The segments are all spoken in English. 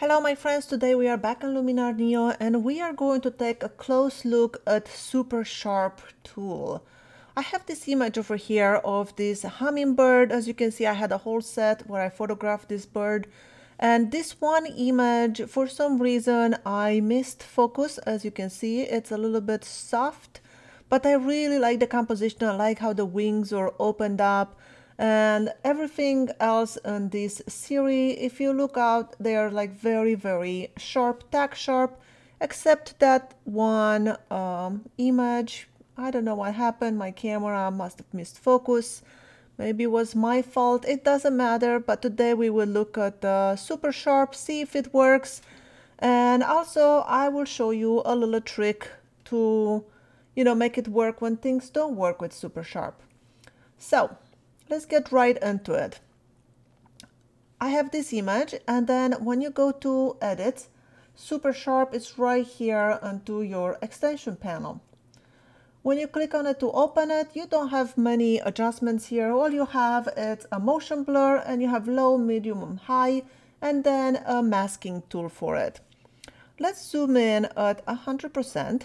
Hello my friends, today we are back in Luminar Neo and we are going to take a close look at Super Sharp tool. I have this image over here of this hummingbird. As you can see, I had a whole set where I photographed this bird. And this one image, for some reason, I missed focus. As you can see, it's a little bit soft, but I really like the composition. I like how the wings are opened up and everything else in this series if you look out they are like very very sharp tack sharp except that one um, image. I don't know what happened. My camera must have missed focus. Maybe it was my fault. It doesn't matter but today we will look at the super sharp see if it works. And also I will show you a little trick to you know make it work when things don't work with super sharp. So let's get right into it. I have this image and then when you go to edit, Super Sharp is right here onto your extension panel. When you click on it to open it, you don't have many adjustments here. All you have is a motion blur and you have low, medium, and high, and then a masking tool for it. Let's zoom in at 100%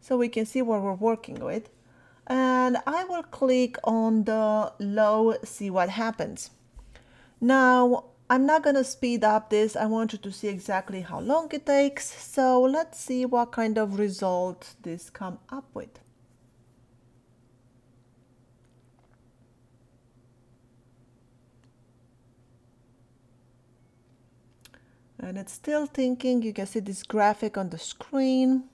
so we can see what we're working with and I will click on the low, see what happens. Now, I'm not going to speed up this. I want you to see exactly how long it takes. So let's see what kind of result this come up with. And it's still thinking. You can see this graphic on the screen.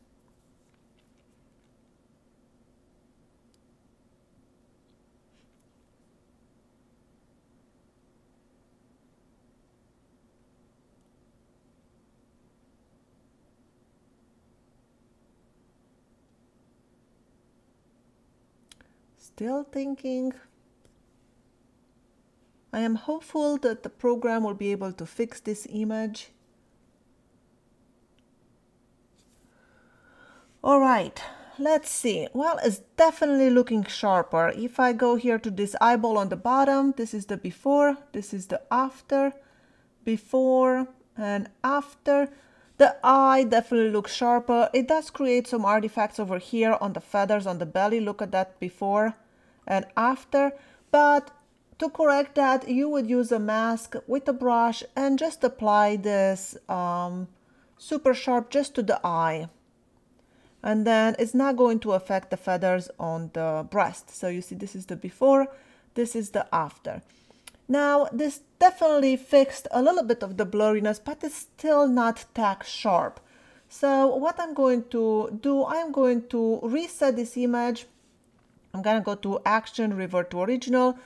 Still thinking. I am hopeful that the program will be able to fix this image. All right, let's see. Well, it's definitely looking sharper. If I go here to this eyeball on the bottom, this is the before, this is the after, before and after. The eye definitely looks sharper. It does create some artifacts over here on the feathers on the belly. Look at that before and after but to correct that you would use a mask with a brush and just apply this um, super sharp just to the eye and then it's not going to affect the feathers on the breast so you see this is the before this is the after now this definitely fixed a little bit of the blurriness but it's still not tack sharp so what I'm going to do I'm going to reset this image I'm gonna go to action, revert to original,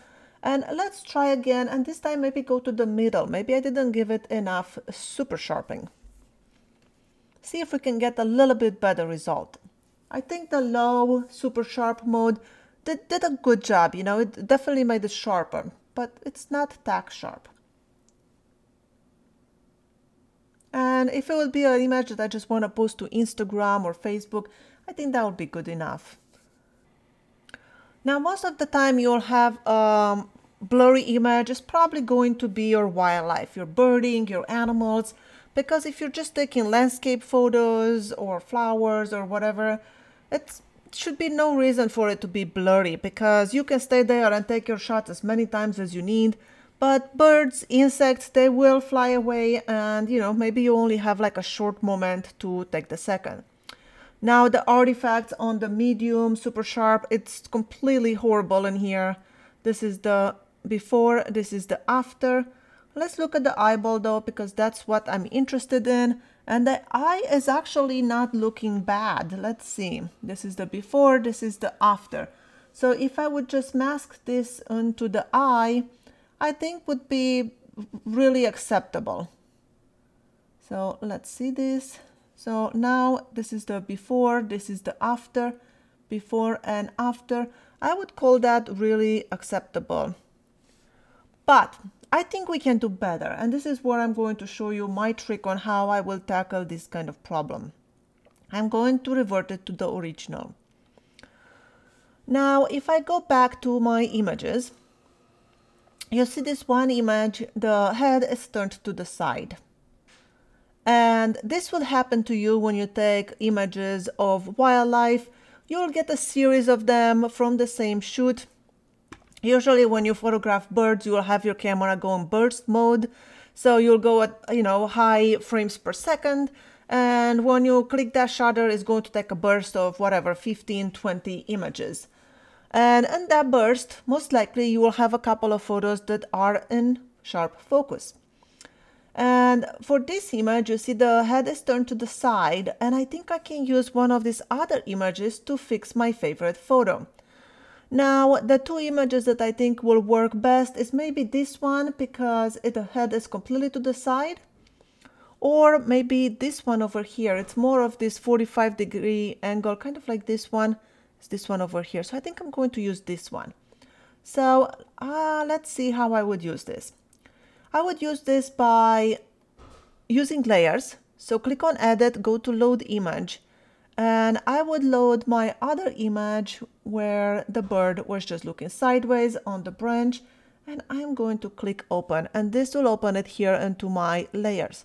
and let's try again, and this time maybe go to the middle. Maybe I didn't give it enough super sharpening. See if we can get a little bit better result. I think the low super sharp mode did, did a good job, you know, it definitely made it sharper, but it's not tack sharp. And if it would be an image that I just want to post to Instagram or Facebook, I think that would be good enough. Now, most of the time you'll have um, blurry image probably going to be your wildlife, your birding, your animals, because if you're just taking landscape photos or flowers or whatever, it should be no reason for it to be blurry because you can stay there and take your shots as many times as you need. But birds, insects, they will fly away and you know, maybe you only have like a short moment to take the second. Now the artifacts on the medium, super sharp, it's completely horrible in here. This is the before, this is the after. Let's look at the eyeball though, because that's what I'm interested in. And the eye is actually not looking bad. Let's see. This is the before, this is the after. So if I would just mask this onto the eye, I think would be really acceptable. So let's see this. So now this is the before, this is the after, before and after. I would call that really acceptable. But I think we can do better. And this is where I'm going to show you my trick on how I will tackle this kind of problem. I'm going to revert it to the original. Now, if I go back to my images, you see this one image, the head is turned to the side. And this will happen to you when you take images of wildlife. You'll get a series of them from the same shoot. Usually when you photograph birds, you will have your camera go in burst mode. So you'll go at, you know, high frames per second. And when you click that shutter, it's going to take a burst of whatever, 15, 20 images. And in that burst, most likely you will have a couple of photos that are in sharp focus. And for this image, you see the head is turned to the side, and I think I can use one of these other images to fix my favorite photo. Now, the two images that I think will work best is maybe this one because it, the head is completely to the side, or maybe this one over here. It's more of this 45 degree angle, kind of like this one. It's this one over here. So I think I'm going to use this one. So uh, let's see how I would use this. I would use this by using layers. So click on edit, go to load image, and I would load my other image where the bird was just looking sideways on the branch and I'm going to click open and this will open it here into my layers.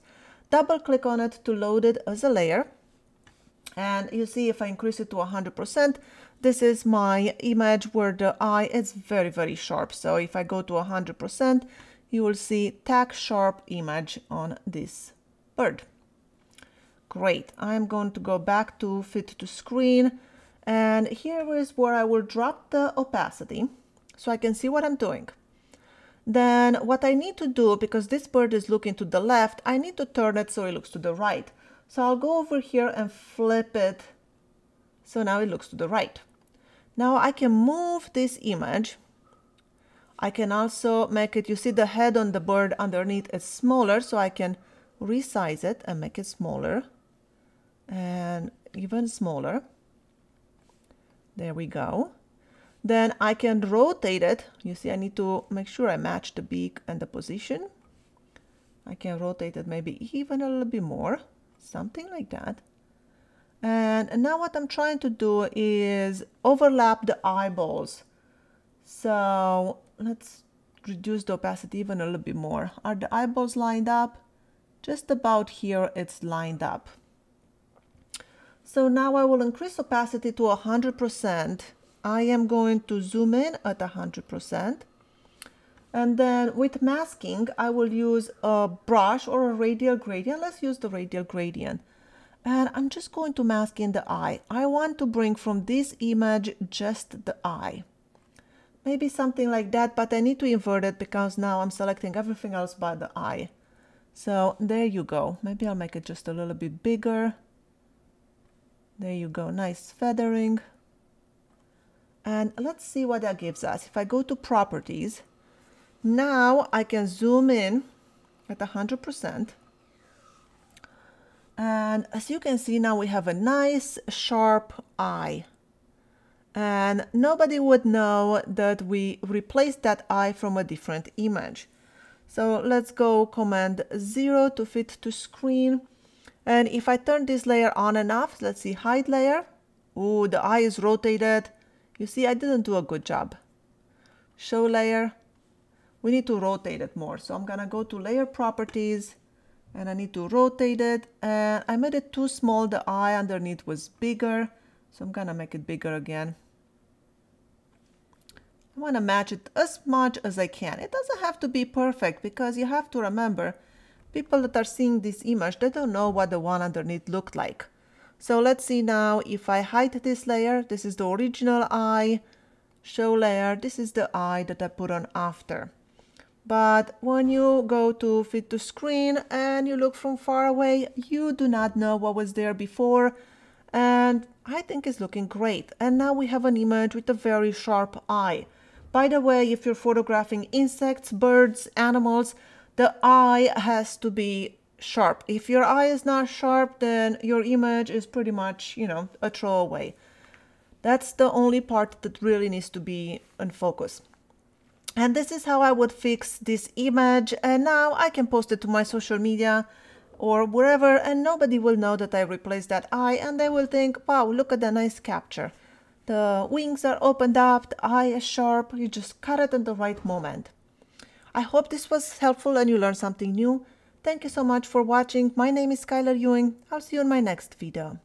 Double click on it to load it as a layer and you see if I increase it to 100% this is my image where the eye is very very sharp so if I go to 100% you will see tack sharp image on this bird. Great, I'm going to go back to fit to screen and here is where I will drop the opacity so I can see what I'm doing. Then what I need to do, because this bird is looking to the left, I need to turn it so it looks to the right. So I'll go over here and flip it so now it looks to the right. Now I can move this image I can also make it, you see the head on the bird underneath is smaller, so I can resize it and make it smaller and even smaller. There we go. Then I can rotate it. You see, I need to make sure I match the beak and the position. I can rotate it maybe even a little bit more, something like that. And now what I'm trying to do is overlap the eyeballs. So let's reduce the opacity even a little bit more. Are the eyeballs lined up? Just about here it's lined up. So now I will increase opacity to 100%. I am going to zoom in at 100%. And then with masking, I will use a brush or a radial gradient. Let's use the radial gradient. And I'm just going to mask in the eye. I want to bring from this image just the eye maybe something like that, but I need to invert it because now I'm selecting everything else but the eye. So there you go. Maybe I'll make it just a little bit bigger. There you go, nice feathering. And let's see what that gives us. If I go to properties, now I can zoom in at 100%. And as you can see now we have a nice sharp eye and nobody would know that we replaced that eye from a different image. So let's go command 0 to fit to screen. And if I turn this layer on and off, let's see, hide layer. Ooh, the eye is rotated. You see, I didn't do a good job. Show layer. We need to rotate it more. So I'm gonna go to layer properties and I need to rotate it. And I made it too small. The eye underneath was bigger. So I'm gonna make it bigger again. I want to match it as much as I can. It doesn't have to be perfect because you have to remember people that are seeing this image, they don't know what the one underneath looked like. So let's see now if I hide this layer, this is the original eye, show layer, this is the eye that I put on after. But when you go to fit to screen and you look from far away, you do not know what was there before and I think it's looking great. And now we have an image with a very sharp eye. By the way, if you're photographing insects, birds, animals, the eye has to be sharp. If your eye is not sharp, then your image is pretty much, you know, a throwaway. That's the only part that really needs to be in focus. And this is how I would fix this image. And now I can post it to my social media or wherever and nobody will know that I replaced that eye and they will think, wow, look at the nice capture. The wings are opened up, the eye is sharp, you just cut it in the right moment. I hope this was helpful and you learned something new. Thank you so much for watching. My name is Skyler Ewing. I'll see you in my next video.